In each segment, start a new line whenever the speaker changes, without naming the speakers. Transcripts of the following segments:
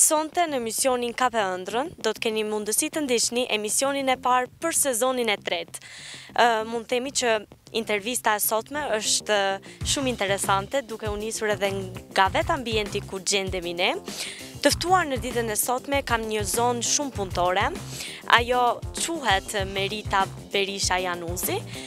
Sonte në emisionin Kape Ëndrrën do të keni mundësi të ndiqni emisionin e parë për sezonin e tretë. Mund të themi që intervista e sotme është shumë interesante, duke u nisur edhe nga vetë ambienti ku gjendemi ne. Të ftuar në ditën e sotme kam një zonjë shumë punëtore. Ajo quhet Merita Berisha Januzi.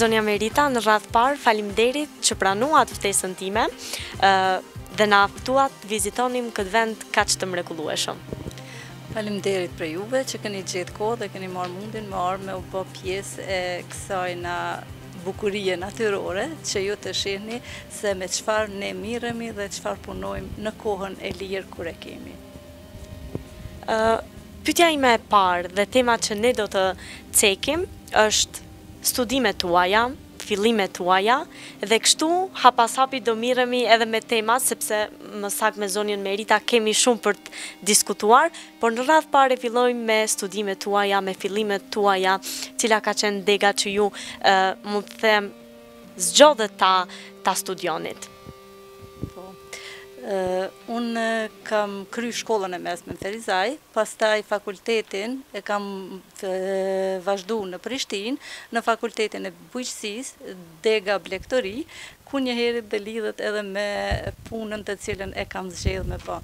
Zonja Merita, në radhë të parë, falimderit që pranuat ftesën time dhe na ftuat të vizitonim këtë vend kaq të
mrekullueshëm. Falimderit prej juve që keni gjetë kohë dhe keni marrë mundin me ardhë me u bo pjesë e kësaj në bukurie natyrore që ju të shihni se me çfarë ne mirremi dhe çfarë punojmë në kohën e lirë kur e kemi.
Ë pyetja ime e parë dhe temat që ne do të cekim është studimet tuaja, fillimet tuaja dhe kështu hap pas hapi do mirremi edhe me temat sepse më saktë me zonjën Merita kemi shumë për të diskutuar, Por në radhë të parë fillojmë me studimet tuaja, me fillimet tuaja, cila ka qenë dega që ju, mund të them, zgjodhët ta, ta studionit? Po.
Unë kam kry shkollën e mesme në Ferizaj, pastaj fakultetin e kam vazhdu në Prishtinë, në Fakultetin e Bujqësisë, Dega Blegtori, ku njëherit dhe lidhet edhe me punën të cilën e kam zgjedhë me bo.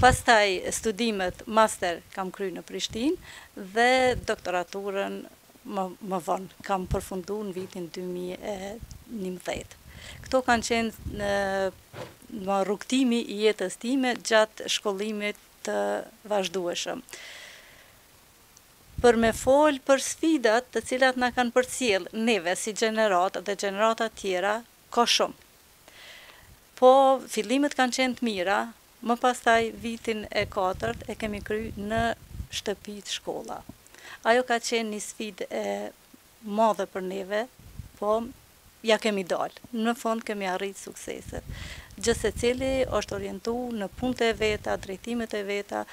Pastaj studimet master kam kry në Prishtinë dhe doktoraturën më vonë kam përfundu në vitin dy mijë e njëmbëdhjetë. Këto kanë qenë rrugëtimi i jetës time gjatë shkollimit të vazhdueshëm. për me folë për sfidat të cilat na kanë përcjellë neve si gjeneratë dhe gjeneratat tjera ka shumë. Po fillimet kanë qenë të mira, më pastaj vitin e katërt e kemi kry në shtëpitë shkolla. Ajo ka qenë një sfidë e madhe për neve, po ja kemi dalë. Në fund kemi arritë sukseset. Gjithsecili është orientu në punët e veta, drejtimet e veta,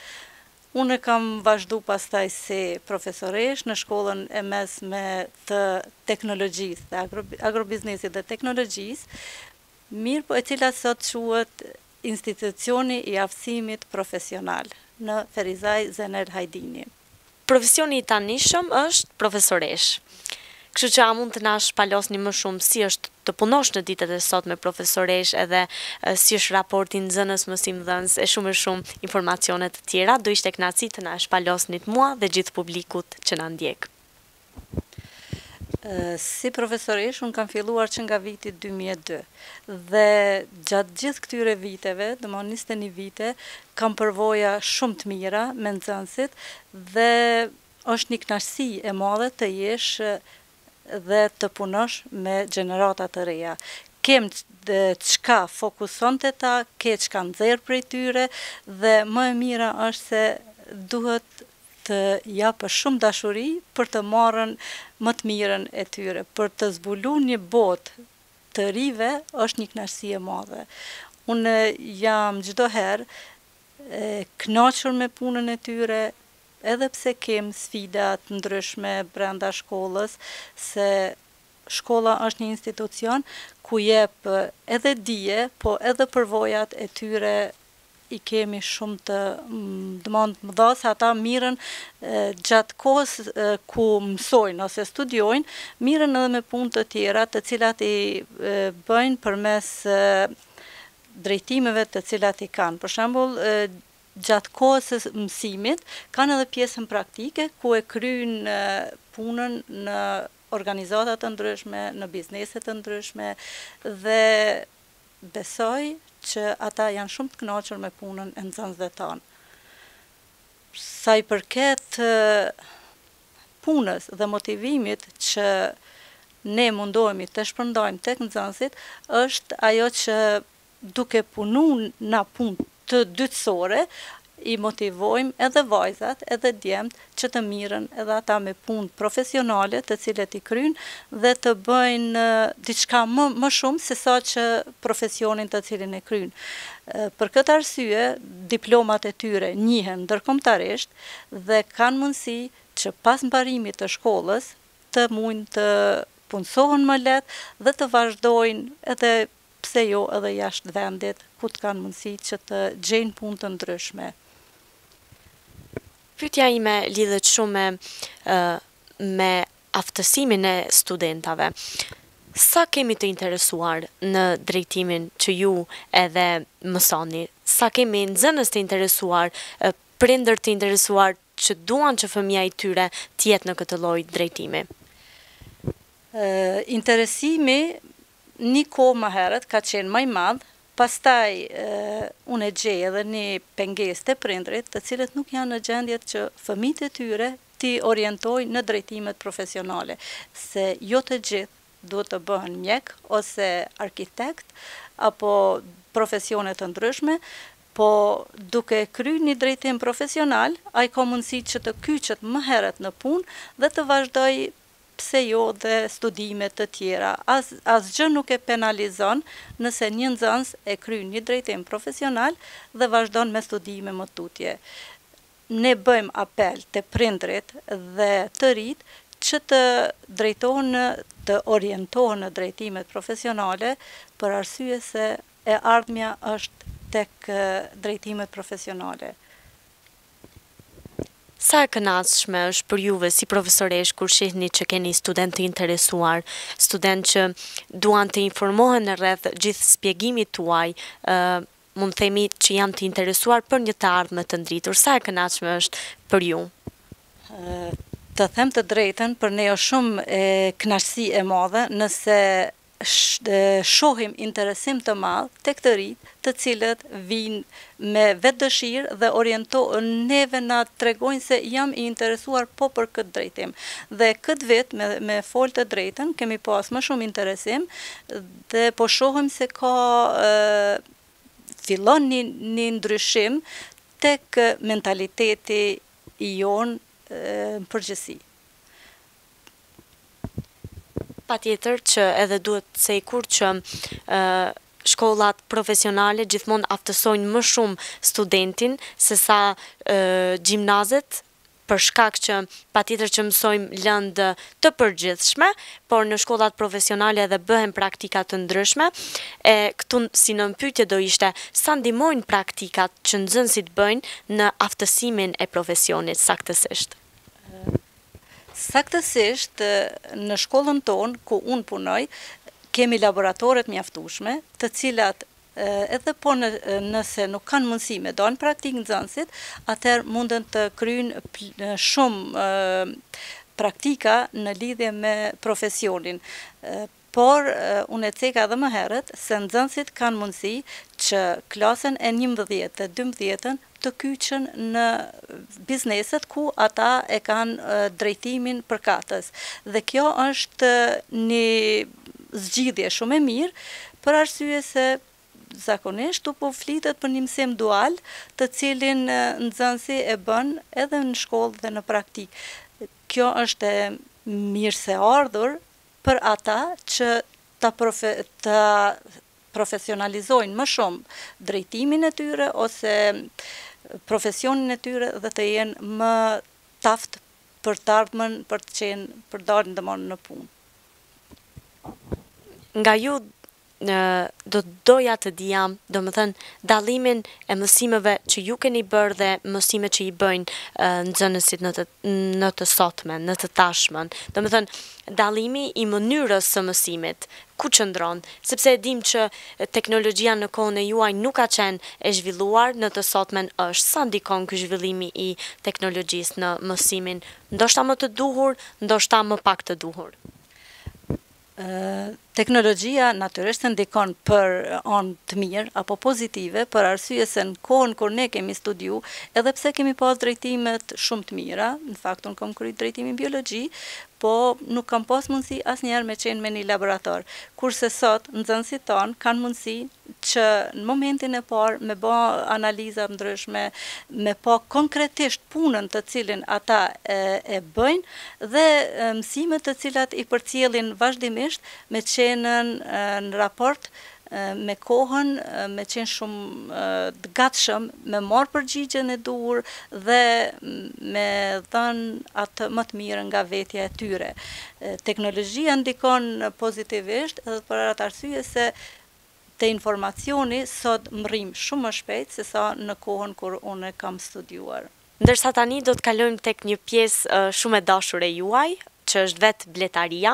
Unë e kam vazhdu pastaj si profesoreshë në shkollën e mesme të teknologjisë e agrobiznesit dhe teknologjisë, mirëpo e cila sot quhet Institucioni i Aftësimit Profesional në Ferizaj Zenel Hajdini.
Profesioni i tanishëm është profesoreshë. Kështu që a mund të na shpalosni më shumë si është të punosh në ditët e sotme profesoreshë edhe si është raporti nxënës mësimdhënës e shumë e shumë informacione të tjera do ishte kënaqësi të na e shpalosni mua dhe gjithë publikut që na ndjek.
Si profesoreshë unë kam filluar që nga viti dy mijë e dy dhe gjatë gjithë këtyre viteve domthonë njëzet e një vite kam përvoja shumë të mira me nxënësit dhe Është një kënaqësi e madhe të jesh dhe të punosh me gjenerata të reja. Ke çka fokuson te ta, ke çka nxjerr prej tyre dhe më e mira është se duhet të japësh shumë dashuri për të marrë më të mirën e tyre. Për të zbulu një botë të rinjve është një kënaqësi e madhe. Unë jam çdo herë e kënaqur me punën e tyre, Edhe pse kem sfida të ndryshme brenda shkollës, se shkolla është një institucion ku jep edhe dije, po edhe përvojat e tyre i kemi shumë të domethënë të mëdha se ata mirren gjatë kohës ku mësojnë ose studiojnë, mirren edhe me punë të tjera të cilat i bëjnë përmes drejtimeve të cilat i kanë. Për shembull, gjatë kohës së mësimit, kanë edhe pjesën praktike ku e kryjnë punën në organizata të ndryshme, në biznese të ndryshme dhe besoj që ata janë shumë të kënaqur me punën e nxënësve tanë. Sa i përket punës dhe motivimit që ne mundohemi të shpërndajmë tek nxënësit, është ajo që Duke punu në punë të dytësore, i motivojmë edhe vajzat edhe djemtë që të merren edhe ata me punë profesionale të cilat i kryjnë dhe të bëjnë diçka më më shumë se sa që profesionin të cilin e kryjnë. Për këtë arsye diplomat e tyre njihen ndërkombëtarisht dhe kanë mundësi që pas mbarimit të shkollës të mujnë të punësohen më lehtë dhe të vazhdojnë edhe pse jo edhe jashtë vendit ku të kanë mundësi që të gjejnë punë të ndryshme.
Pyetja ime lidhet shumë me aftësimin e studentave. Sa kemi të interesuar në drejtimin që ju edhe mësoni? Sa kemi nxënës të interesuar, prindër të interesuar që duan që fëmija i tyre të jetë në këtë lloj drejtimi.
Interesimi ni kohë më herët ka qenë ma i madh, pastaj unë e gjej edhe një pengesë te prindërit, të cilët nuk janë në gjendje që fëmijët e tyre t'i orientojnë në drejtimet profesionale, se jo të gjithë duhet të bëhen mjekë ose arkitektë apo profesione të ndryshme, Po, duke kry një drejtim profesional, ai ka mundësi që të kyçet më herët në punë dhe të vazhdojë pse jo dhe studime të tjera. Asgjë nuk e penalizon nëse një nxënës e kry një drejtim profesional dhe vazhdon me studime më tutje. Ne bëjmë apel te prindërit dhe të rijtë që të drejtohen, të orientohen në drejtimet profesionale për arsye se E ardhmja është tek drejtimet profesionale.
Sa e kënaqshme është për juve si profesoreshë kur shihni që keni studentë të interesuar, studentë që duan të informohen në rreth gjithë spjegimit tuaj, mund të themi që janë të interesuar për një të ardhme të ndritur. Sa e kënaqshme është për ju?
Të them të drejtën, për ne është shumë kënaqësi e madhe nëse shohim interesim të madh tek të rijtë të cilët vijnë me vetëdëshirë dhe orientohen neve na tregojnë se jam i interesuar po për këtë drejtim dhe këtë vit me fol të drejtën kemi pas më shumë interesim dhe po shohim se ka fillon një një ndryshim tek mentaliteti i jonë në
përgjithësi. Patjetër që edhe duhet të cekur që shkollat profesionale gjithmonë aftësojnë më shumë studentin se sa gjimnazet për shkak që patjetër që mësojmë lëndë të përgjithshme, por në shkollat profesionale edhe bëhen praktika të ndryshme, e këtu si nënpyetje do ishte, sa ndihmojnë praktikat që nxënësit bëjnë në aftësimin e profesionit saktësisht?
Saktësisht në shkollën tonë ku unë punoj kemi laboratore të mjaftueshme, të cilat edhe po nëse nuk kanë mundësi me dalë në praktikë nxënësit, atëherë munden të kryjnë shumë praktika në lidhje me profesionin. Por, unë e ceka edhe më herët se nxënësit kanë mundësi që klasën e njëmbëdhjetë dhe dymbëdhjetën të kyçen në bizneset ku ata e kanë drejtimin përkatës dhe kjo është një zgjidhje shumë e mirë për arsye se zakonisht këtu po flitet për një mësim dual të cilin nxënësi e bën edhe në shkollë dhe në praktikë. Kjo është e mirëseardhur për ata që ta profesionalizojnë më shumë drejtimin e tyre ose profesionin e tyre dhe të jenë më t'aftë për t'ardhmen për të qenë për dalë domethënë në punë.
Nga ju Do doja të dija, domethënë, dallimin e mësimeve që ju keni bërë dhe mësimet që i bëjnë nxënësit në të në të sotmen, në të tashmën. Domethënë, dallimi i mënyrës së mësimit, ku qëndron? Sepse e dimë që teknologjia në kohën e juaj nuk ka qenë e zhvilluar, në të sotmen është. Sa ndikon ky zhvillimi i teknologjisë në mësimin, ndoshta më të duhur, ndoshta më pak të duhur?
Teknologjia natyrisht se ndikon për anë të mirë apo pozitive për arsye se në kohën kur ne kemi studiu edhe pse kemi pas drejtimet shumë të mira, në fakt unë kom kry drejtimin biologji, po nuk kam pas mundësi asnjëherë me qenë në ni laborator, kurse sot nxënësit tanë kanë mundësi që në momentin e parë me ba analiza të ndryshme, me pa konkretisht punën të cilin ata e bëjnë dhe mësimet të cilat i përcjellin vazhdimisht me qenë në raport me kohën, me qenë shumë të gatshëm me marrë përgjigjen e duhur dhe me dhënë atë më të mirë nga vetja e tyre. Teknologjia ndikon pozitivisht edhe për atë arsye se te informacioni sot mrrim shumë më shpejt se sa në kohën kur unë kam studiuar.
Ndërsa tani do të kalojmë tek një pjesë shumë e dashur e juaj, që është vetë bletaria.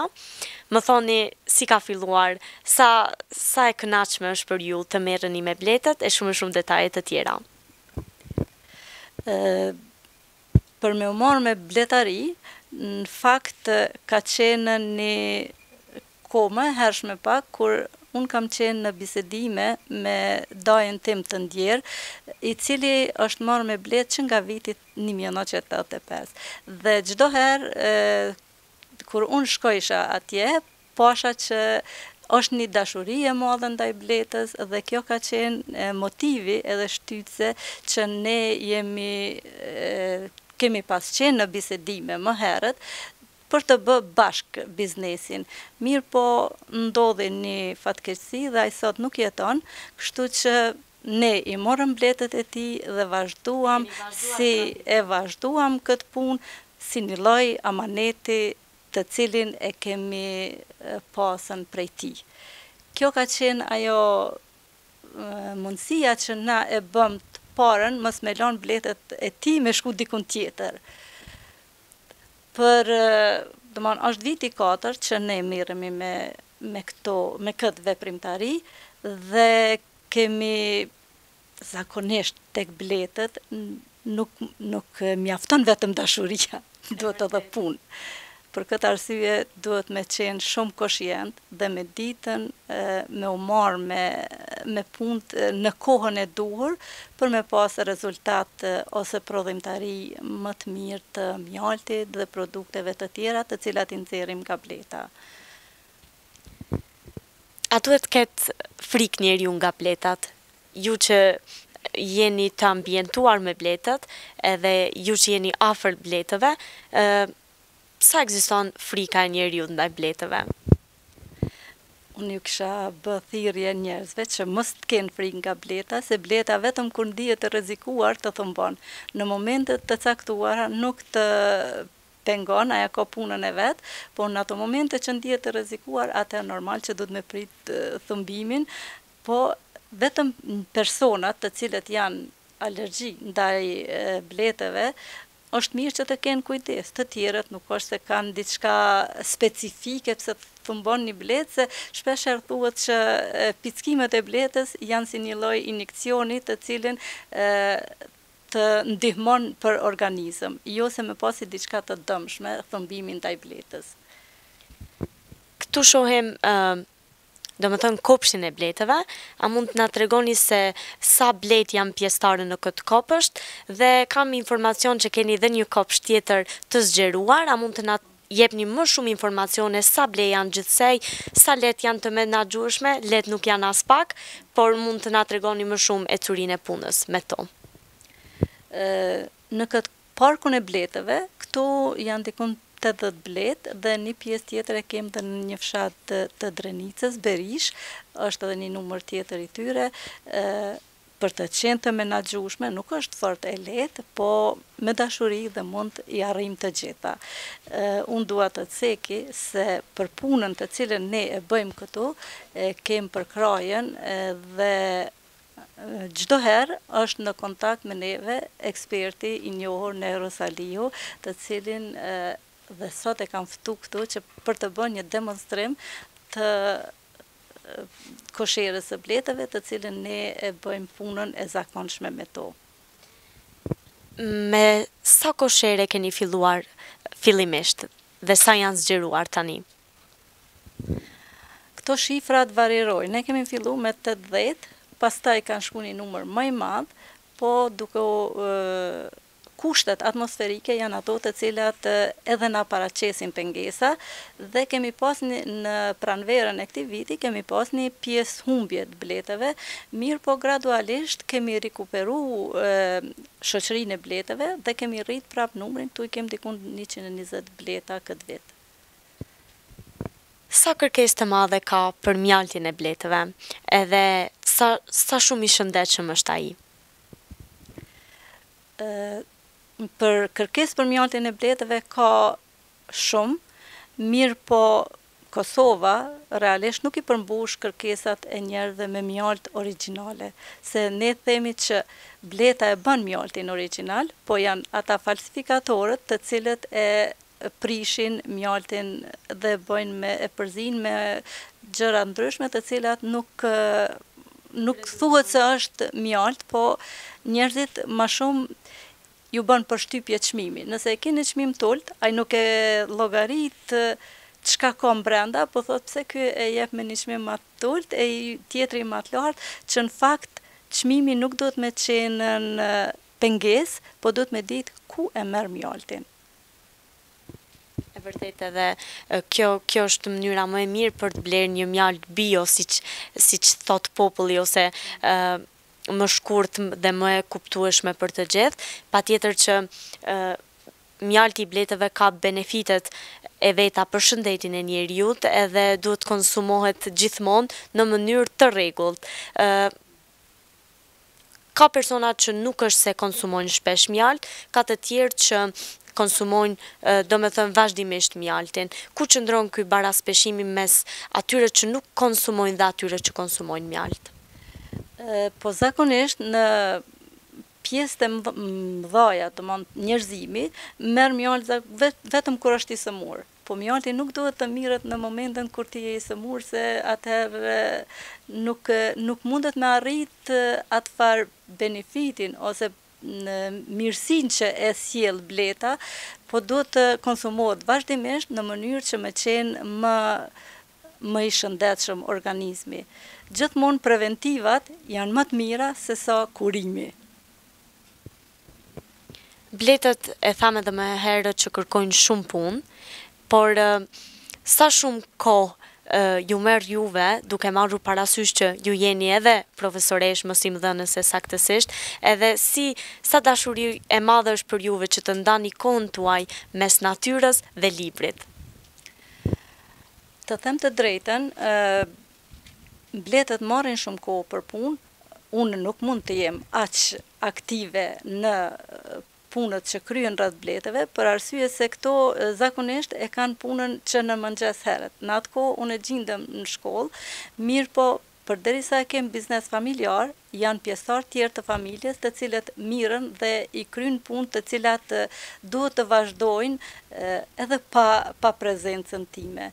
Më thoni si ka filluar, sa sa e kënaqshme është për ju të merreni me bletët e shumë e shumë detaje të tjera.
Për me u marrë me bletari, në fakt ka qenë një kohë më e hershme pak kur unë kam qenë në bisedime me dajën tim të ndjerë, i cili është marrë me bletë që nga viti një mijë e nëntëqind e tetëdhjetë e pesë. Dhe çdo herë kur unë shkojsha atje, Pasha që është një dashuri e madhe ndaj bletës dhe kjo ka qenë motivi edhe shtytëse që ne jemi kemi pas qenë në bisedime më herët për të bë bashkë biznesin. Mirëpo ndodhi një fatkeqësi dhe ai sot nuk jeton, kështu që ne i morëm bletët e tij dhe vazhduam si e vazhduam këtë punë si një lloj amaneti të cilin e kemi pasën prej tij. Kjo ka qenë ajo mundësia që na e bëm të parën mos me lanë bletët e tij me shku dikund tjetër. Pra, domthon është viti i katërt që ne mirremi me me këto, me këtë veprimtari dhe kemi Zakonisht tek bletët nuk nuk mjafton vetëm dashuria, duhet edhe punë. Për këtë arsye duhet me qenë shumë koshient dhe me ditën me u marrë me me punët në kohën e duhur për me pasë rezultat ose prodhimtari më të mirë të mjaltit dhe produkteve të tjera të cilat i nxjerrim nga bleta.
A duhet të ketë frikë njeriu nga bletat? Ju që jeni të ambientuar me bletët edhe ju që jeni afër bletëve, sa ekziston frika e njeriut ndaj bletëve?
Unë ju kisha bë thirrje njerëzve që mos të kenë frikë nga bleta, se bleta vetëm kur ndihet e rrezikuar të thumbon. Në momente të caktuara nuk të pengon, ajo ka punën e vet, por në ato momente që ndihet e rrezikuar, atëherë normal që duhet me prit thumbimin, po vetëm personat të cilët janë alergjikë ndaj bletëve, është mirë që të kenë kujdes, të tjerët nuk është se kanë diçka specifike pse thumbon një bletë, se shpesh herë thuhet që pickimet e bletës janë si një lloj injeksioni të cilin të ndihmon për organizëm, jo se me pas diçka të dëmshme, thumbimi ndaj bletës.
Këtu shohim domethënë kopshtin e bletëve, a mund të na tregoni se sa bletë janë pjesëtare në këtë kopësht dhe kam informacion që keni dhe një kopsht tjetër të zgjeruar, a mund të na jepni më shumë informacione sa bletë janë gjithsej, sa lehtë janë të menaxhueshme, lehtë nuk janë aspak, por mund të na tregoni më shumë ecurinë e punës me to.
Në këtë parkun e bletëve, këtu janë dikund tetëdhjetë bletë dhe një pjesë tjetër e kemi dhe në një fshat të Drenicës, Berishë, është edhe një numër tjetër i tyre, Për të qenë të menaxhueshme nuk është fort e lehtë, po me dashuri dhe mund i arrijmë të gjitha. Unë dua të ceki se për punën të cilën ne e bëjmë këtu e kemë përkrahjen dhe çdo herë është në kontakt me neve eksperti i njohur Nehru Saliu, të cilin dhe sot e kam ftu këtu që për të bërë një demonstrim të kosherës së bletëve të cilën ne e bëjmë punën e zakonshme me to.
Me sa koshere keni filluar fillimisht dhe sa janë zgjeruar tani?
Këto shifrat varirojnë, ne kemi fillu me tetëdhjetë, pastaj kanë shku një numër më i madh, po duke Kushtet atmosferike janë ato të cilat edhe na paraqesin pengesa dhe kemi pas një, në pranverën e këtij viti kemi pas një pjesë humbje të bletëve, mirëpo gradualisht kemi rikuperu shoqërinë e bletëve dhe kemi rrit prapë numrin, këtu i kemi diku në njëqind e njëzet bleta këtë vit.
Sa kërkesë të madhe ka për mjaltin e bletëve edhe sa shumë i shëndetshëm është ai?
Për kërkesë për mjaltin e bletëve ka shumë, mirëpo Kosova realisht nuk i përmbush kërkesat e njerëzve me mjaltë origjinale, se ne themi që bleta e bën mjaltin origjinal, po janë ata falsifikatorët të cilët e prishin mjaltin dhe bëjnë me e përzi me gjëra të ndryshme të cilat nuk nuk thuhet se është mjaltë, po njerëzit më shumë ju bën përshtypje çmimi. Nëse e keni çmimin t'ultë, ai nuk e llogarit çka ka mbrenda, po thotë pse ky e jep me një çmim ma t'ultë e tjetri ma t'lartë, që në fakt çmimi nuk duhet me qenë në pengesë, po duhet me ditë ku e merr mjaltin.
E vërtetë edhe kjo kjo është mënyra më e mirë për të blerë një mjaltë bio siç siç thotë populli ose më shkurt dhe më e kuptueshme për të gjithë. Patjetër që mjalti i bletëve ka benefitet e veta për shëndetin e njeriut edhe duhet konsumohet gjithmonë në mënyrë të rregullt. Ka persona që nuk është se konsumojnë shpesh mjaltë, ka të tjerë që konsumojnë domethënë vazhdimisht mjaltin. Ku qëndron ky baraspeshimi mes atyre që nuk konsumojnë dhe atyre që konsumojnë mjaltë?
Po zakonisht në pjesët e mëdhaja, domthon njerëzimi merr mjaltë vetëm kur është i sëmurë. Po mjalti nuk duhet të mirret në momentin kur ti je i sëmurë se atëherë nuk nuk mundet me arrit atë farë benefitin ose mirësinë që e sjell bleta, po duhet të konsumohet vazhdimisht në mënyrë që me qenë më i shëndetshëm organizmi. Gjithmonë preventivat janë më të mira se sa kurimi.
Bletët e thamë edhe më herët që kërkojnë shumë punë, por sa shumë kohë ju merr juve duke marrë parasysh që ju jeni edhe profesoreshë, mësimdhënëse saktësisht, edhe si sa dashuri e madhe është për juve që të ndani kohën tuaj mes natyrës dhe librit?
Të them të drejtën, bletët marrin shumë kohë për punë, Unë nuk mund të jem aq aktive në punët që kryhen rreth bletëve, për arsye se këto zakonisht e kanë punën që në mëngjes herët. Në atë kohë unë gjindem në shkollë, mirëpo përderisa e kem biznes familjar, janë pjesëtarë tjerë të familjes të cilët mirren dhe i kryjnë punë të cilat duhet të vazhdojnë edhe pa prezencën time.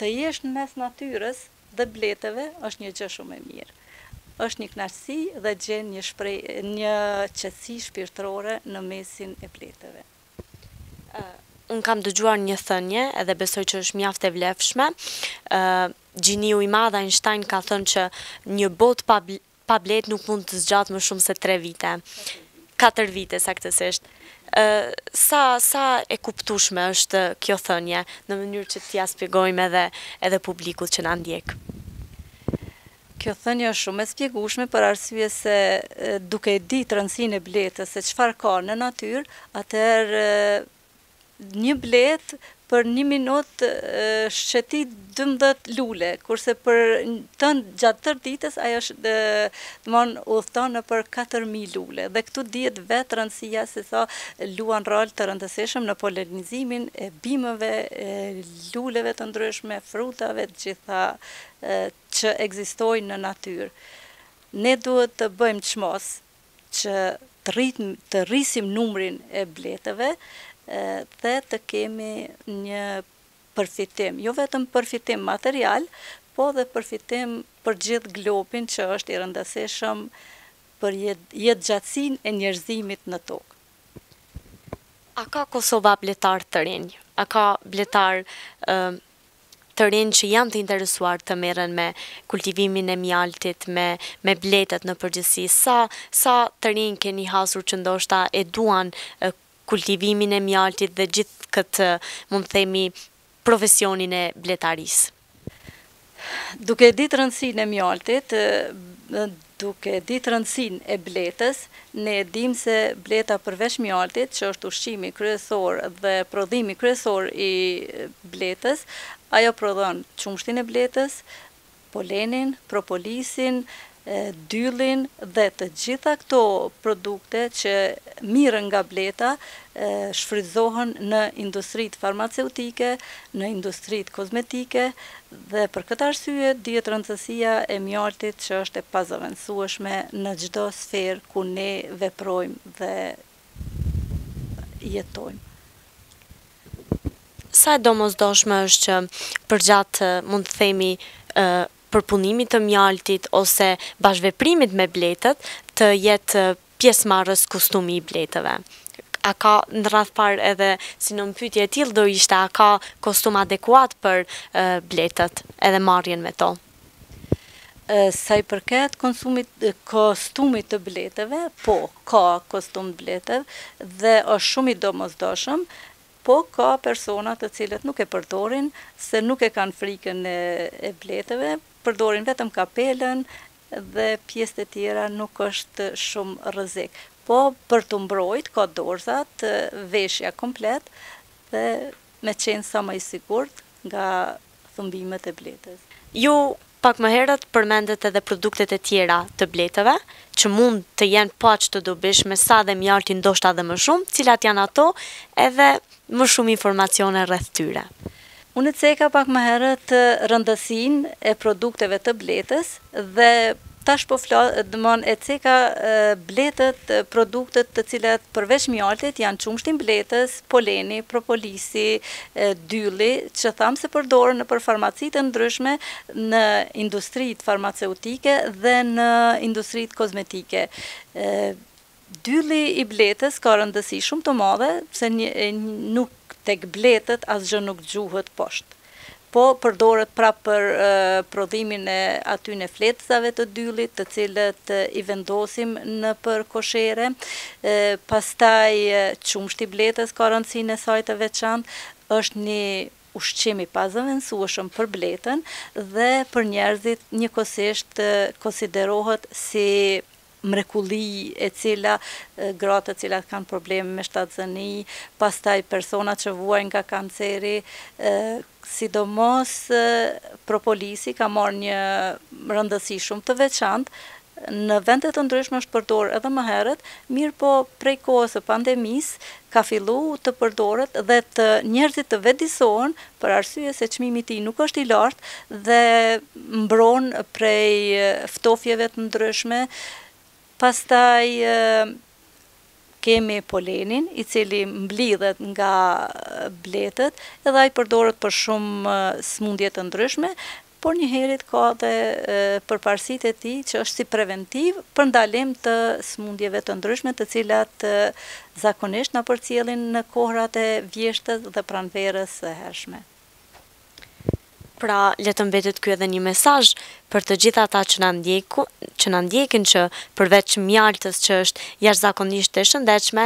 Të jesh në mes natyrës dhe bleteve është një gjë shumë e mirë. Është një kënaqësi dhe gjen një shprehje, një qetësi shpirtërore në mesin e bleteve.
Unë kam dëgjuar një thënie dhe besoj që është mjaft e vlefshme, gjeniu i madh Einstein ka thënë që një botë pa Pa bletë nuk mund të zgjatë më shumë se tre vite. Katër vite saktësisht. Ë, sa, sa e kuptueshme është kjo thënie, në mënyrë që t'ia spjegojmë edhe, edhe publikut që na ndjek.
Kjo thënie është shumë e spjegueshme për arsye se duke e ditë rëndësinë e bletës, se çfarë ka në natyrë, atëherë Një bletë për një minutë shëtit dymbëdhjetë lule, kurse për të gjatë tërë ditës ajo domthon udhëton nëpër katër mijë lule dhe këtu dihet vetë rëndësia se sa luan rol të rëndësishëm në polenizimin e bimëve, luleve të ndryshme, frutave të gjitha që ekzistojnë në natyrë. Ne duhet të bëjmë çmos që të rrisim numrin e bletëve dhe të kemi një përfitim, jo vetëm përfitim material, po dhe përfitim për gjithë globin që është i rëndësishëm për jetëgjatësinë e njerëzimit në Tokë.
A ka Kosova bletarë të rinj? A ka bletarë të rinj që janë të interesuar të merren me kultivimin e mjaltit me me bletët në përgjithësi sa sa të rinj keni hasur që ndoshta e duan kultivimin e mjaltit dhe gjithë këtë mund të themi profesionin e bletarisë.
Duke e ditë rëndësinë e mjaltit Duke e ditë rëndësinë e bletës, ne e dimë se bleta përveç mjaltit, që është ushqimi kryesor dhe prodhimi kryesor i bletës, ajo prodhon qumështin e bletës, polenin, propolisin, dyllin dhe të gjitha këto produkte që mirren nga bleta shfrytëzohen në industritë farmaceutike, në industritë kozmetike Dhe për këtë arsye dihet rëndësia e mjaltit që është e pazëvendësueshme në çdo sferë ku ne veprojmë dhe jetojmë.
Sa e domosdoshme është që përgjatë, mund të themi, përpunimit të mjaltit ose bashkëveprimit me bletët të jetë pjesëmarrës kostumi i bletëve. A ka në radhë parë edhe si nënpyetje e tillë do ishte a ka kostum adekuat për bletët edhe marrjen me to?
Sa i përket konsumit, kostumit të bletëve, po, ka kostum të bletëve dhe është shumë i domosdoshëm, po ka persona të cilët nuk e përdorin se nuk e kanë frikën e bletëve, përdorin vetëm kapelën dhe pjesët e tjera nuk është shumë rrezik po për tu mbrojt ka dorëzat veshja komplet dhe me qenë sa më i sigurt nga thumbimet e bletës.
Ju pak më herët përmendët edhe produktet e tjera të bletëve që mund të jenë po aq të dobishme sa dhe mjalti ndoshta dhe më shumë, cilat janë ato edhe më shumë informacione rreth tyre.
Unë e ceka pak më herët rëndësinë e produkteve të bletës dhe tash po flas, domethënë e ceka bletët, produktet të cilat përveç mjaltit janë qumështi i bletës, poleni, propolisi, dylli, që thamë se përdoren nëpër farmaci të ndryshme, në industritë farmaceutike dhe në industritë kozmetike. Dylli i bletës ka rëndësi shumë të madhe se nuk tek bletët asgjë nuk gjuhet poshtë po përdoret prapë për prodhimin e atyne fletëzave të dyllit të cilët i vendosim nëpër koshere pastaj qumështi i bletës ka rëndësinë e saj të veçantë është një ushqim i pazëvendësueshëm për bletën dhe për njerëzit njëkohësisht konsiderohet si mrekulli e cila gratë të cilat kanë probleme me shtatzëni, pastaj persona që vuajnë nga kanceri, sidomos propolisi ka marrë një rëndësi shumë të veçantë, në vende të ndryshme është përdor edhe më herët, mirëpo prej kohës së pandemisë ka fillu të përdoret dhe të njerëzit të vetëdijsohen për arsye se çmimi i tij nuk është i lartë dhe mbron prej ftofjeve të ndryshme, pastaj kemi polenin, i cili mblidhet nga bletët, edhe ai përdoret për shumë sëmundje të ndryshme, por njëherit ka dhe përparësitë e tij që është si preventivë për ndalim të sëmundjeve të ndryshme të cilat zakonisht na përcjellin në kohërat e vjeshtës dhe pranverës së hershme.
Pra, le të mbetet ky edhe një mesazh për të gjithë ata që na ndjeku, që na ndjekin që përveç mjaltës që është jashtëzakonisht e shëndetshme,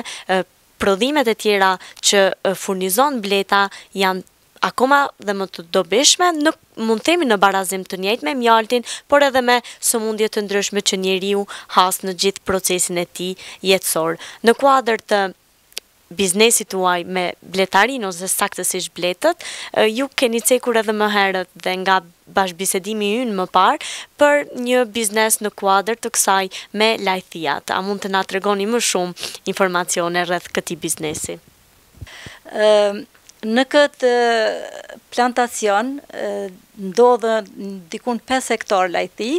prodhimet e tjera që furnizon bleta janë Akoma dhe më të dobishme, nuk mund themi në barazim të njëjtë me mjaltin, por edhe me sëmundje të ndryshme që njeriu has në gjithë procesin e tij jetësor. Në kuadër të biznesit tuaj me bletarinë ose saktësisht bletët, ju keni cekur edhe më herët dhe nga bashkëbisedimi ynë më parë për një biznes në kuadër të kësaj me lajthiat. A mund të na tregoni më shumë informacione rreth këtij biznesi?
Në këtë plantacion ndodhen dikun pesë hektarë lajthi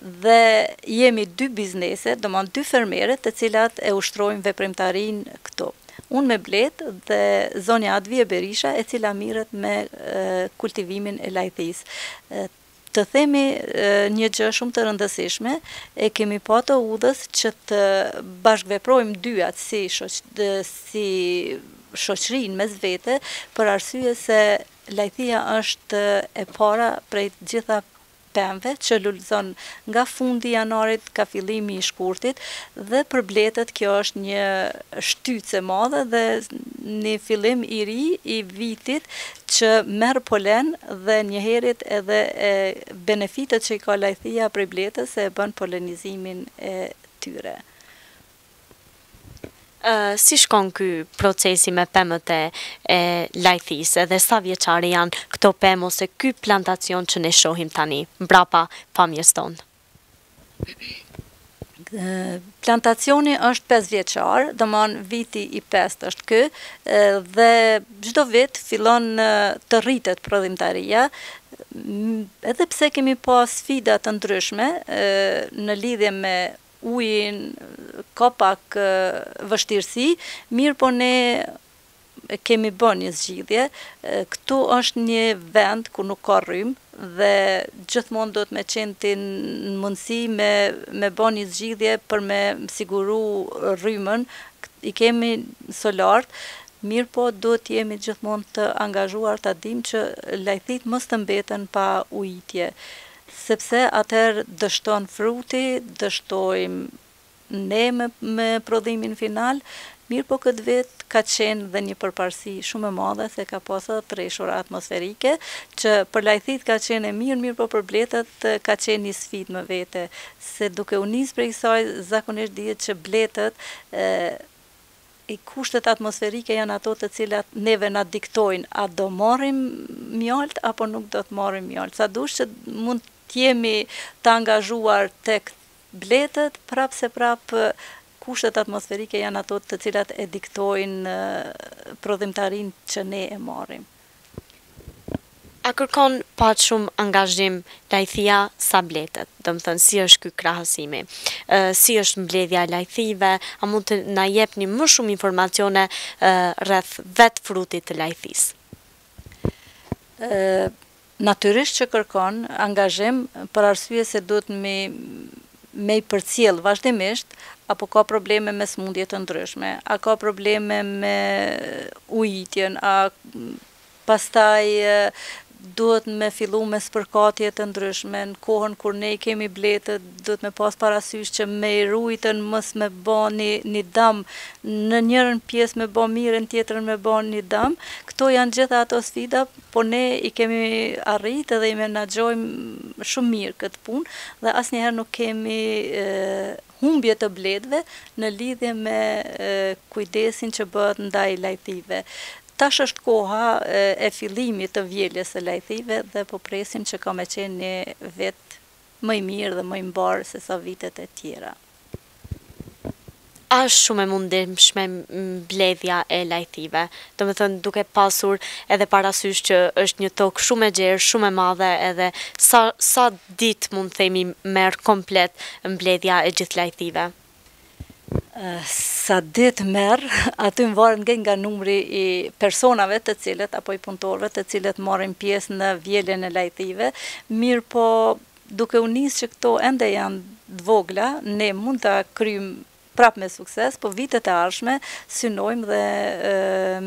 dhe jemi dy biznese, domon dy fermere të cilat e ushtrojmë veprimtarinë këtu. Unë me bletë dhe zonja Advije Berisha e cila mirret me kultivimin e lajthisë. Të themi një gjë shumë të rëndësishme, e kemi pa t'udhës që të bashkëveprojmë dyjat si si shoqëri në mes vete, për arsye se lajthia është e para prej të gjitha pemëve që lulëzon nga fundi i janarit ka fillimi i shkurtit dhe për bletët kjo është një shtycë e madhe dhe një fillim i ri i vitit që merr polen dhe njëherit edhe benefitet që i ka lajthia prej bletës se e bën polenizimin e tyre.
Si shkon ky procesi me pemët e lajthisë edhe sa vjeçare janë këto pemë ose ky plantacion që ne shohim tani mbrapa pamjes tonë?
Plantacioni është pesë vjeçar, domthon viti i pestë është ky dhe çdo vit fillon të rritet prodhimtaria, edhe pse kemi pasë sfida të ndryshme në lidhje me ujin, ka pak vështirësi, mirëpo ne kemi bë një zgjidhje, këtu është një vend ku nuk ka rrymë dhe gjithmonë duhet me qenë ti në mundësi me me ba një zgjidhje për me siguru rrymën, i kemi solartë, mirëpo duhet të jemi gjithmonë të angazhuar ta dimë që lajthitë mos të mbeten pa ujitje, sepse atëherë dështon fruti, dështojmë ne me prodhimin final, mirëpo këtë vit ka qenë dhe një përparësi shumë e madhe se ka pas edhe të reshura atmosferike, që për lajthitë ka qenë e mirë, mirëpo për bletët ka qenë një sfidë më vete, se duke u nisë prej kësaj zakonisht dihet që bletët i kushtet atmosferike janë ato të cilat neve na diktojnë a do marrim mjaltë apo nuk do të marrim mjaltë, sado që mund të jemi të angazhuar tek Bletët, prapë se prapë kushtet atmosferike janë ato të cilat e diktojnë prodhimtarinë që ne e marrim.
A kërkon po aq shumë angazhim lajthia sa bletët? Domethënë si është ky krahasimi? Si është mbledhja e lajthive? A mund të na jepni më shumë informacione rreth vetë frutit të lajthisë?
Natyrisht që kërkon angazhim për arsye se duhet me me i përcjell vazhdimisht a po ka probleme me sëmundje të ndryshme, a ka probleme me ujitjen, a pastaj duhet me fillu me spërkatje të ndryshme, në kohën kur ne i kemi bletët duhet me pas parasysh që me i rujtën mos me ba ni ni dam në njërën pjesë me ba mirë e në tjetrën me ba ni dam, këto janë gjitha ato sfida po ne i kemi arritë edhe i menaxhojmë shumë mirë këtë punë dhe asnjëherë nuk kemi humbje të bletëve në lidhje me kujdesin që bëhet ndaj lajthive. Tash është koha e fillimit të vjeljes së lajthive dhe po presim që ka me qenë një vit më i mirë dhe më i mbarë sesa vitet e tjera.
A është shumë e mundimshme mbledhja e lajthive, domethënë duke pasur edhe parasysh që është një tokë shumë e gjerë, shumë e madhe edhe sa sa ditë mund të themi merr komplet mbledhja e gjithë lajthive?
Sa ditë merr, aty varet nge nga numri i personave të cilët apo i punëtorëve të cilët marrin pjesë në vjeljen e lajthive, mirëpo Duke u nisë që këto ende janë të vogla, ne mund ta kryjmë prapë me sukses, po vitet e ardhshme synojmë dhe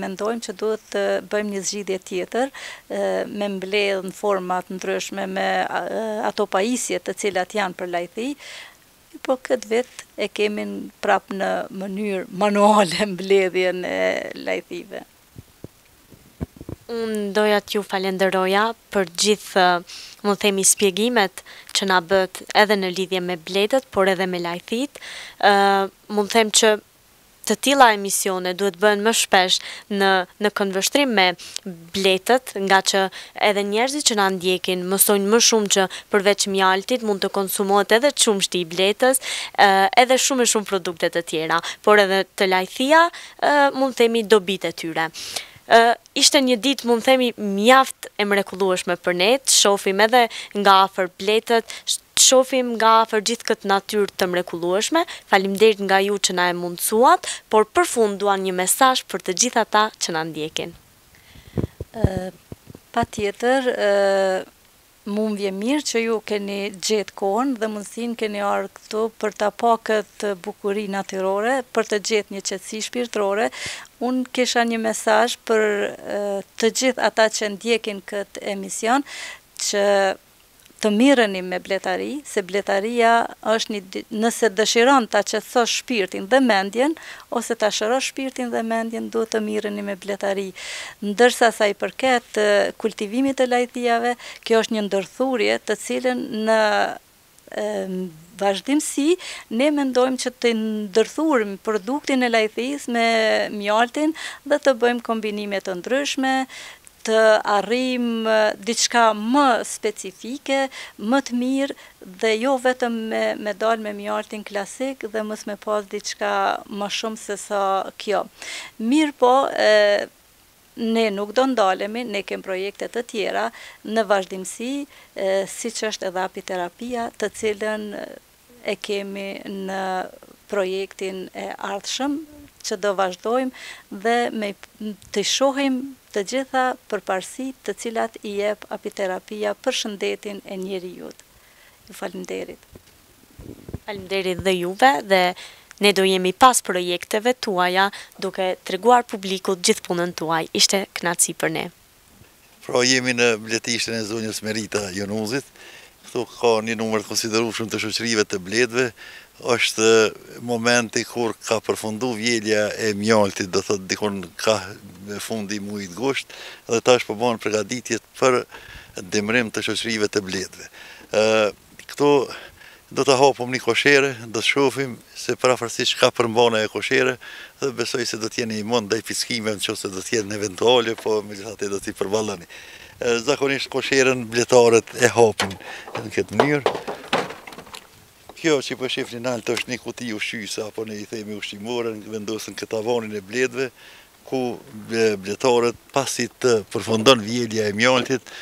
mendojmë që duhet të bëjmë një zgjidhje tjetër, me mbledhë në forma të ndryshme, me ato pajisje të cilat janë për lajthi, po këtë vit e kemi prapë në mënyrë manuale mbledhjen e lajthive.
Unë doja t'ju falenderoja për gjithë, mund të themi, spjegimet që na bëtë edhe në lidhje me bletët, por edhe me lajthitë. Mund të them që të tilla emisione duhet të bëhen më shpesh në në këndvështrim me bletët, ngaqë edhe njerëzit që na ndjekin mësojnë më shumë që përveç mjaltit mund të konsumohet edhe qumështi i bletës, edhe shumë e shumë produkte të tjera, por edhe te lajthia. ë, mund të themi, dobitë e tyre. ë Ishte një ditë, mund të themi, mjaft e mrekullueshme për ne, të shohim edhe nga afër bletët, të shofim nga afër gjithë këtë natyrë të mrekullueshme. Faleminderit nga ju që na e mundësuat, por për fund dua një mesazh për të gjithë ata që na ndjekin.
Ë, patjetër, ë, Mu më vjen mirë që ju keni gjetë kohën dhe mundësinë keni ardhë këtu për ta pa këtë bukuri natyrore, për të gjetë një qetësi shpirtërore. Unë kisha një mesazh për të gjithë ata që ndjekin këtë emision që të mirreni me bletari, se bletaria është një nëse dëshiron ta qetësosh shpirtin dhe mendjen, Ose ta shërosh shpirtin dhe mendjen duhet të mirreni me bletari. Ndërsa sa i përket kultivimit të lajthiave, kjo është një ndërthurje të cilën në vazhdimësi ne mendojmë që të ndërthurim produktin e lajthisë me mjaltin dhe të bëjmë kombinime të ndryshme të arrijmë diçka më specifike, më të mirë dhe jo vetëm me me dalë me mjaltin klasik dhe mos me pasë diçka më shumë se sa kjo. Mirëpo, ne nuk do ndalemi, ne kem projekte të tjera në vazhdimësi, siç është edhe apiterapia, të cilën e kemi në projektin e ardhshëm që do vazhdojmë dhe me t'i shohim të gjitha përparësitë të cilat i jep apiterapia për shëndetin e njeriut. Ju faleminderit.
Faleminderit dhe juve dhe ne do jemi pas projekteve tuaja duke treguar publikut gjithë punën tuaj. Ishte kënaqësi për ne.
Pra jemi në bletishten e zonjës Merita Jonuzit, këtu ka një numër të konsiderushëm të shoqërive të bletëve, është momenti kur ka përfundu vjelja e mjaltit, do thotë dikun kah fundi i mujit gusht, dhe tash po ban përgaditjet për dimrim të shoqërive të bletëve. Këtu do të hapim një koshere, do të shohim se përafërsisht çka përmban ajo koshere dhe besoj se do të jeni imun ndaj pickimeve nëse do të jenë eventuale, po megjithatë do t'i përballoni. Zakonisht kosherën bletarët e hapin në këtë mënyrë. Kjo që po shihni nalt është një kuti ushqyese apo ne i themi ushqimore, vendoset në këtë tavanin e bletëve, ku bletarët pasi të përfundon vjelja e mjaltit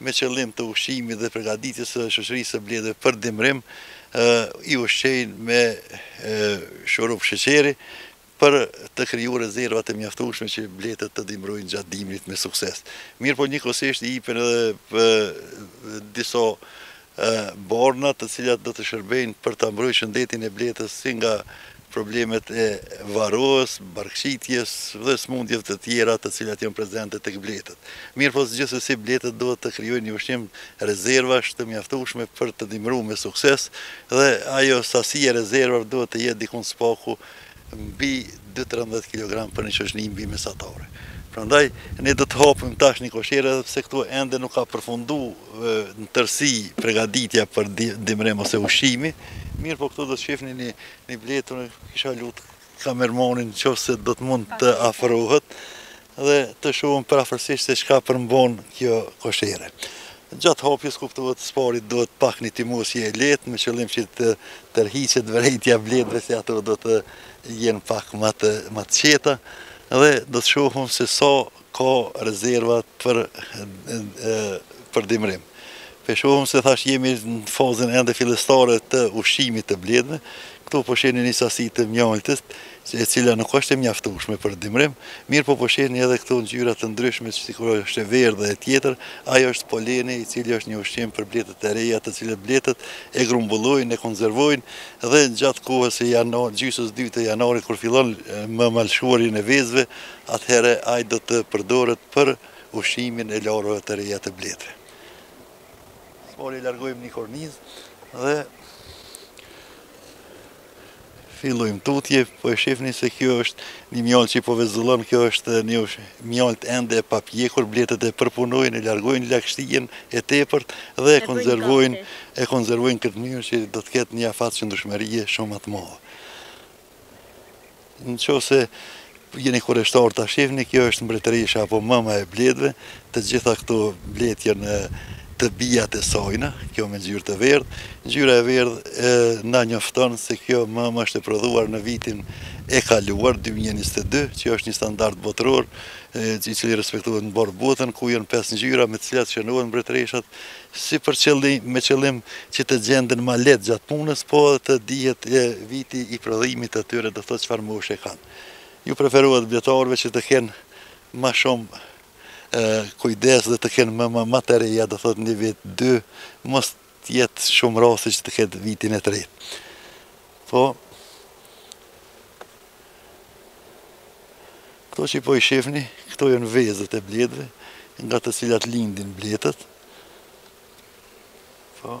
me qëllim të ushqimit dhe përgatitjes së shoqërisë së bletëve për dimrim, i ushqejnë me shurup sheqeri për të kriju rezerva të mjaftueshme që bletët të dimrojnë gjatë dimrit me sukses. Mirëpo njëkohësisht ipen edhe disa barna të cilat do të shërbejnë për ta mbrojt shëndetin e bletës si nga problemet e varroës, barkqitjes dhe sëmundjeve të tjera të cilat janë prezente tek bletët. Mirëpo gjithsesi bletët duhet të krijojnë një ushqim rezervash të mjaftueshme për të dimru me sukses dhe ajo sasi e rezervave duhet të jetë diku së paku mbi dy trembëdhjetë kilogramë për një shoqni mbi mesatare. Prandaj, ne do të hapim tash një koshere edhe pse këtu ende nuk ka përfundu në tërësi pregaditja për dimrim ose ushqimi, mirëpo këtu do të shihni një një bletë, unë kisha lutë kamermanin në qoftë se do të mund të afrohet, dhe të shohim përafërsisht se çka përmban kjo koshere. Gjatë hapjes kuptohet së parit duhet pak një timosje e lehtë me qëllim që të tërhiqet vërejtja bletëve se ato do të jenë pak më të më të qeta dhe do të shohim se sa ka rezervat për për dimrim. Po shohim se thash jemi në fazën ende fillestare të ushqimit të bletëve. Këtu po shihni një sasi të mjaltit, e cila nuk është e mjaftueshme për dimrim, mirëpo po shihni edhe këtu ngjyra të ndryshme sikur është e verdhë dhe e tjetër, ai është poleni i cili është një ushqim për bletët e reja të cilin bletët e grumbullojnë, e konzervojnë dhe gjatë kohës së janar, gjysës dytë të janarit kur fillon mëma lëshuarjen e vezëve, atëherë ai do të përdoret për ushqimin e larvave të reja të bletëve. Po e largojmë një kornizë dhe fillojmë tutje, po e shifni se kjo është një mjaltë që po vezullon, kjo është një mjaltë ende e papjekur, bletët e përpunojnë, e largojnë lagështinë e tepërt dhe e konzervojnë, e konzervojnë në këtë mënyrë që do të ketë një afat qëndrueshmërie shumë të madhe. Në qoftë se jeni kureshtarë ta shihni, kjo është mbretëresha apo mëma e bletëve, të gjitha këto bletë janë të bijat e saj, kjo me ngjyrë të verdhë, ngjyra e verdhë na njofton se kjo mëmë është e prodhuar në vitin e kaluar, dy mijë e njëzet e dy, që është një standard botëror, i cili respektohet në mbarë botën, ku janë pesë ngjyra me të cilat shënohen mbretëreshat, si për qëllim, me qëllim që të gjenden ma lehtë gjatë punës, po edhe të dihet viti i prodhimit të tyre, do të thotë çfarë moshe kanë. Ju preferohet bletarëve që të kenë ma shumë kujdes dhe të kenë mëma ma të reja, do të thotë një vit, dy, mos të jetë shumë rasti që të ketë vitin e tretë. Po. Këto që po i shifni, këto janë vezët e bletëve, nga të cilat lindin bletët. Po.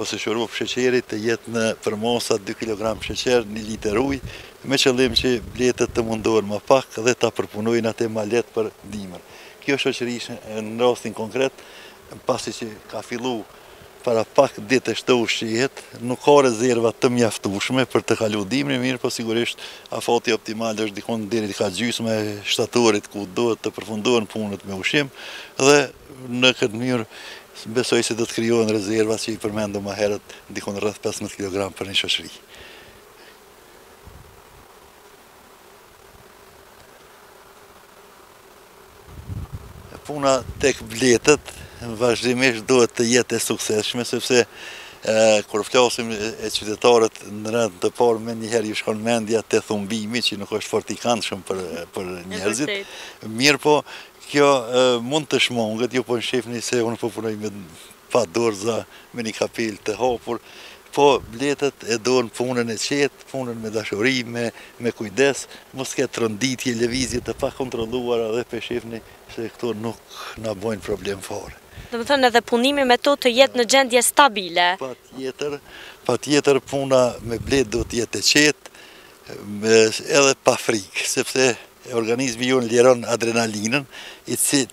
ose shurup sheqeri të jetë në përmasa dy kilogramë sheqer një liter ujë, me qëllim që bletët të mundohen ma pak dhe ta përpunojnë atë ma lehtë për dimër. Kjo shoqëri në rastin konkret, pasi që ka fillu para pak ditësh të ushqehet, nuk ka rezerva të mjaftueshme për të kalu dimrin, mirëpo sigurisht afati optimal është dikun deri ka gjysma e shtatorit ku duhet të përfundohen punët me ushqim dhe në këtë mënyrë Besoj se do të krijohen rezerva që i përmendëm ma herët, dikun rreth pesëmbëdhjetë kilogramë për një shoqëri. Puna tek bletët vazhdimisht duhet të jetë e suksesshme, sepse kur flasim e qytetarët në rend të parë, menjëherë ju shkon mendja te thumbimi, që nuk është fort i kandshëm për njerëzit, mirëpo, Kjo mund të shmanget, ju po e shifni se unë po punoj me pa dorëza, me një kapel të hapur, po bletët e donë punën e qetë, punën me dashuri, me kujdes, mos ketë tronditje, lëvizje të pakontrolluara dhe po e shifni se këto nuk na bojnë problem fare.
Domethënë edhe punimi me to të jetë në gjendje stabile.
Patjetër, patjetër puna me bletë duhet të jetë e qetë, edhe pa frikë, sepse Organizmi jonë liron adrenalinën,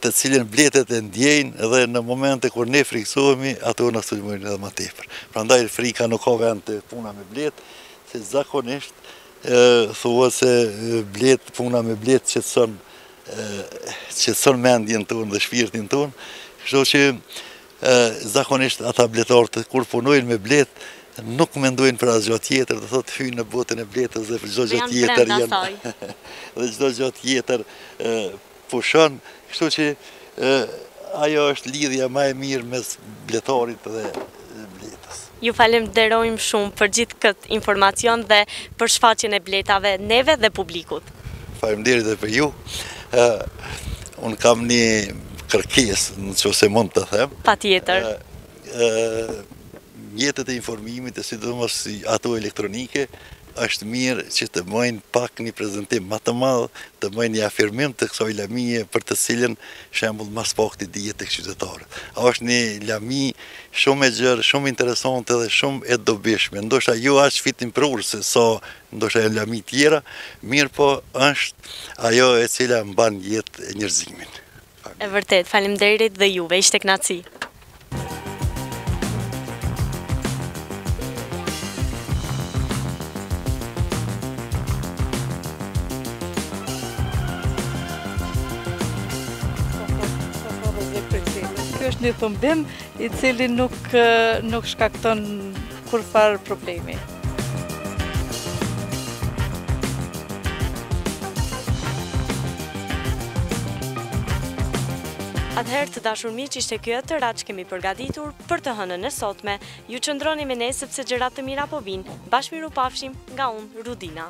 të cilën bletët e ndjejnë dhe në momente kur ne frikësohemi, ato na sulmojnë edhe ma tepër. Prandaj frika nuk ka vend te puna me bletë, se zakonisht thuhet se bletë, puna me bletë qetëson mendjen tonë dhe shpirtin tonë, kështu që Zakonisht ata bletarët kur punojnë me bletë nuk mendojnë për asgjë tjetër, do thotë hyjnë në botën e bletës dhe çdo gjë tjetër janë. Dhe çdo gjë tjetër pushon, kështu që ajo është lidhja ma e mirë mes bletarit dhe bletës.
Ju falemnderojmë shumë për gjithë këtë informacion dhe për shfaqjen e bletave neve dhe publikut.
Faleminderit dhe për ju. Unë kam një kërkesë, në qoftë se mund të them.
Patjetër.
Mjetet e informimit e sidomos ato elektronike Është mirë që të bëjnë pak një prezantim më të madh, të bëjnë një afirmim të kësaj lamie për të cilën shembull më së paku dihet tek qytetarët. A është një lami shumë e gjerë, shumë interesante dhe shumë e dobishme. Ndoshta jo aq fitimprurëse sa ndoshta janë lami tjera, mirëpo është ajo e cila mban në jetë njerëzimin.
E vërtetë, faleminderit dhe juve, ishte kënaqësi!
Është një thumbim i cili nuk shkakton kurrfarë problemi.
Atëherë të dashur miq ishte kjo e tëra ç'kemi përgatitur për të hënën e sotme. Ju qëndroni me ne sepse gjëra të mira po vijnë. Bashkë mirupafshim nga unë Rudina.